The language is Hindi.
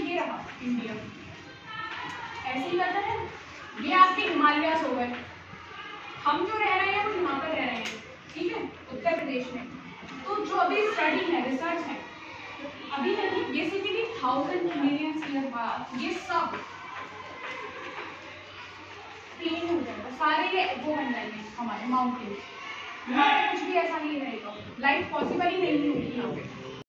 ये रहा इंडिया ऐसे ही करता है, ये आपके हिमालयास हो गए। हम जो रह रहे हैं वो हिमाचल रह रहे हैं, ठीक है? उत्तर प्रदेश में। तो जो अभी स्टडी है रिसर्च है, अभी नहीं, ये बेसिकली थाउज़ेंड मिलियन ईयर बाद, ये सब प्लेन हो जाएगा सारे ये वो बन जाएँगे हमारे माउंटेन कुछ भी ऐसा नहीं रहेगा। लाइफ पॉसिबल ही नहीं होगी यहाँ पे।